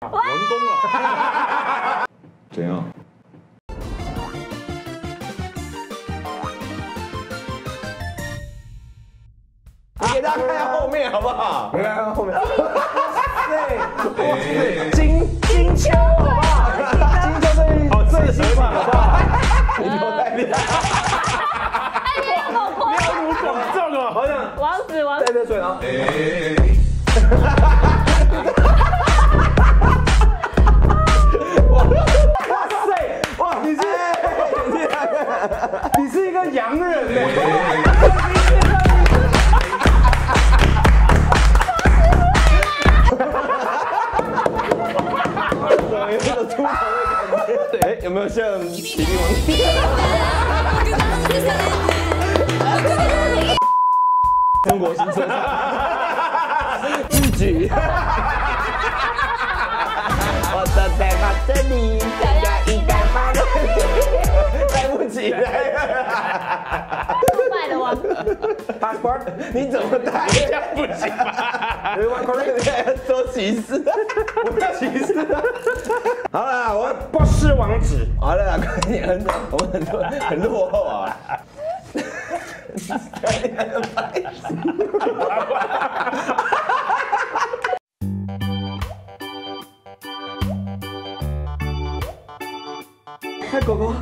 完工了。怎样？给大家看一下后面好不好？你看看后面。对，金金秋好不好？金秋最好最新好不好？你头太厉害，妙如广众啊！好像王子王子在这水啊。一个洋人呢。有那种秃头。哎，有没有像比利王？中国新车自己。我的在马这里，起来。卖的王子，passport，你怎么带？这样不行吧？你玩 Korean 说歧视，我歧视。好了，我不是王子，好了啦，快点，很我们很多很落后啊。看狗狗，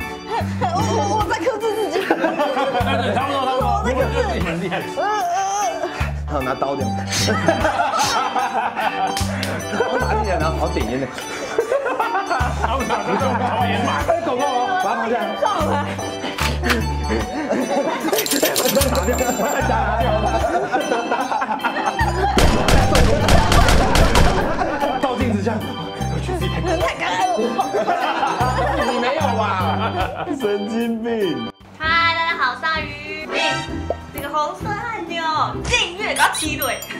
我我在克制自己，差不多差不多，我觉得你很厉害。还有拿刀的，我拿起来，然后好点烟的，他们长得像导演马，哎，狗狗，把它放下来，撞了，拿掉，再加拿掉，照镜子这样，太可爱了。神经病。嗨，大家好，鲨鱼。哎，这个红色按钮订阅，赶快踢对，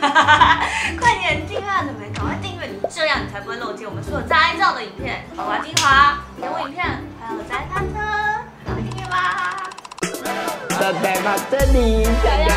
快点订阅按钮没？赶快订阅，这样你才不会漏接我们所有摘照的影片，宝华精华、人物影片，还有摘单车，赶快订阅吧。都在马这里，想要。